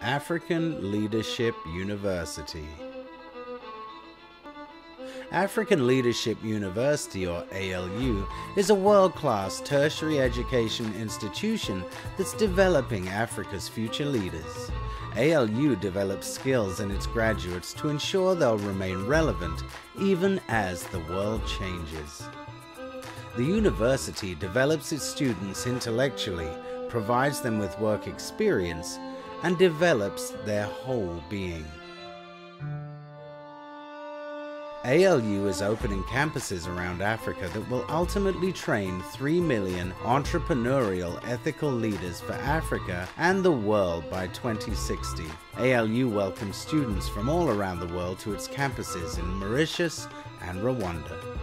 African Leadership University. African Leadership University, or ALU, is a world class tertiary education institution that's developing Africa's future leaders. ALU develops skills in its graduates to ensure they'll remain relevant even as the world changes. The university develops its students intellectually, provides them with work experience, and develops their whole being. ALU is opening campuses around Africa that will ultimately train 3 million entrepreneurial ethical leaders for Africa and the world by 2060. ALU welcomes students from all around the world to its campuses in Mauritius and Rwanda.